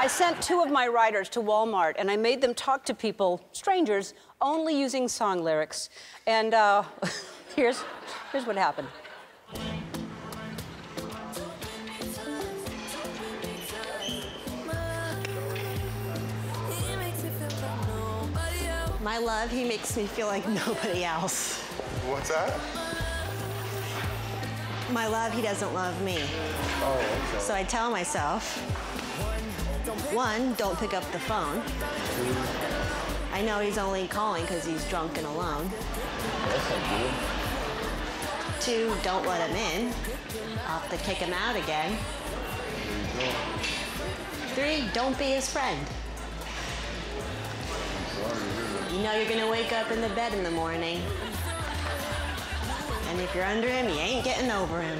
I sent two of my writers to Walmart and I made them talk to people, strangers, only using song lyrics. And uh, here's, here's what happened. My love, he makes me feel like nobody else. What's that? My love, he doesn't love me. Oh, okay. So I tell myself, one, don't pick up the phone. I know he's only calling because he's drunk and alone. Two, don't let him in. I'll have to kick him out again. Three, don't be his friend. You know you're gonna wake up in the bed in the morning. And if you're under him, you ain't getting over him.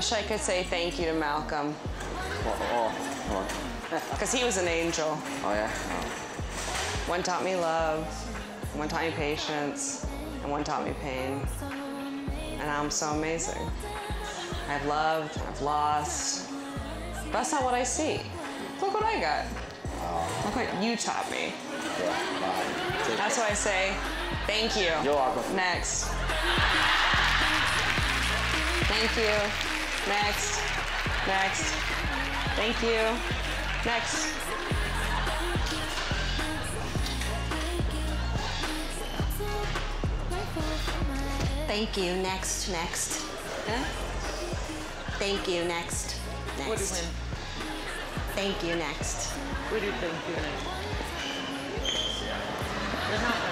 I wish I could say thank you to Malcolm. Because he was an angel. Oh, yeah? Oh. One taught me love, one taught me patience, and one taught me pain. And I'm so amazing. I've loved, I've lost. But that's not what I see. Look what I got. Oh. Look what you taught me. That's why I say thank you. You're welcome. Next. Thank you. Next. Next. Thank you. Next. Thank you. Next, next. Huh? Thank you. Next, next. What do you mean? Thank you. Next. What do you think you mean?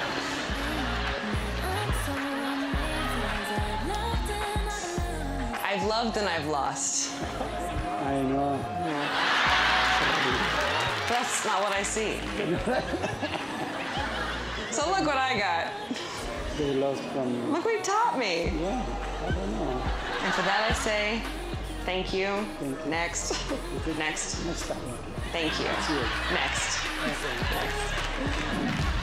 I've loved and I've lost. I know. That's not what I see. so look what I got. They lost from. Look what he taught me. Yeah, I don't know. And for that I say, thank you. Thank you. Next. Next. Next time. Thank you. you. Next.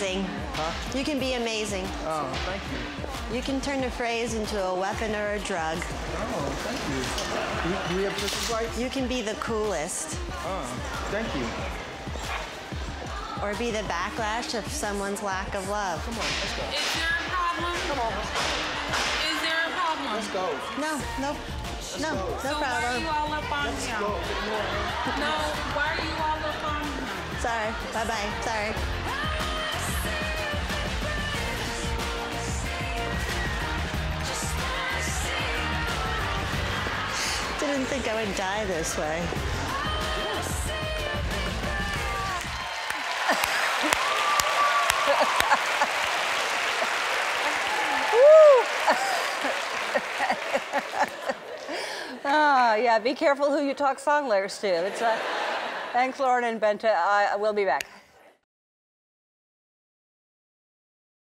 Can be amazing. You can be amazing. Oh, thank you. You can turn a phrase into a weapon or a drug. Oh, thank you. Do, do we have different rights? You can be the coolest. Oh, thank you. Or be the backlash of someone's lack of love. Come on, let's go. Is there a problem? Come on, let's go. Is there a problem? let's go. No, no, no, no so why are you all up on Let's him? go. No, why are you all up on him? Sorry. Bye bye. Sorry. I didn't think I would die this way. Ah, yeah, be careful who you talk song lyrics to. It's, uh, thanks, Lauren and Bente. I, we'll be back.